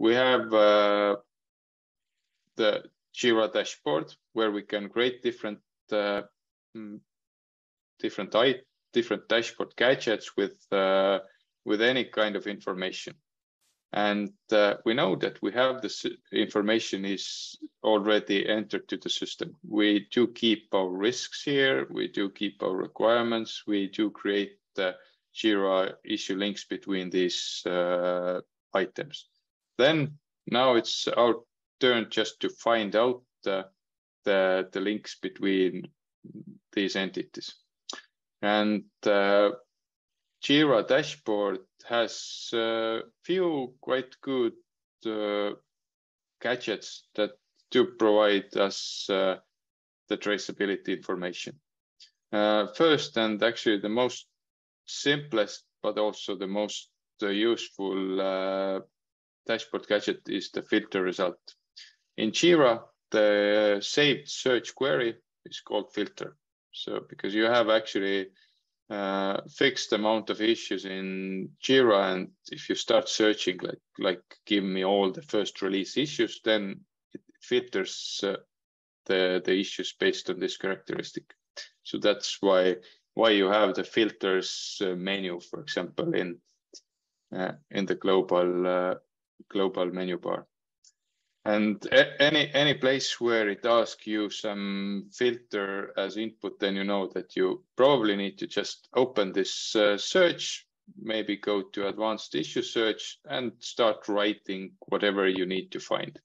we have uh, the Jira dashboard where we can create different uh, mm, different different dashboard gadgets with uh, with any kind of information. And uh, we know that we have this information is already entered to the system. We do keep our risks here. We do keep our requirements. We do create Jira issue links between these uh, items. Then now it's our turn just to find out the, the, the links between these entities. And uh, Jira dashboard has a few quite good uh, gadgets that do provide us uh, the traceability information. Uh, first, and actually the most simplest, but also the most uh, useful uh, dashboard gadget is the filter result. In Jira, the saved search query is called filter. So because you have actually uh, fixed amount of issues in Jira, and if you start searching like like give me all the first release issues, then it filters uh, the the issues based on this characteristic. So that's why why you have the filters uh, menu, for example, in uh, in the global uh, global menu bar. And any any place where it asks you some filter as input, then you know that you probably need to just open this uh, search, maybe go to advanced issue search and start writing whatever you need to find.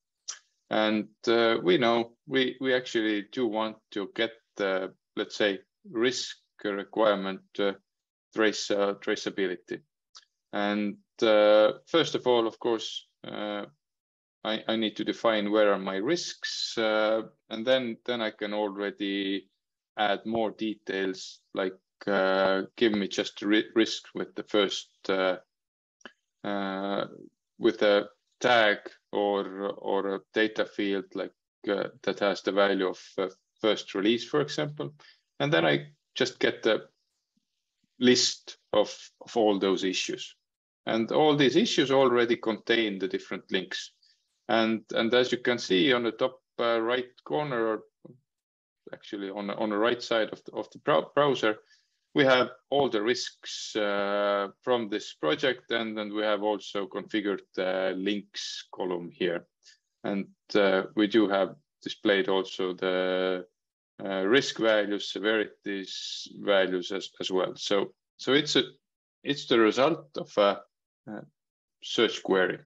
And uh, we know we, we actually do want to get the, let's say, risk requirement uh, trace, traceability. And uh, first of all, of course, I, I need to define where are my risks, uh, and then then I can already add more details like uh, give me just a risk with the first uh, uh, with a tag or or a data field like uh, that has the value of uh, first release, for example, and then I just get the list of, of all those issues. And all these issues already contain the different links. And, and as you can see on the top uh, right corner, or actually on, on the right side of the, of the browser, we have all the risks uh, from this project, and then we have also configured the links column here. And uh, we do have displayed also the uh, risk values, severities values as, as well. So, so it's a it's the result of a, Uh, search query.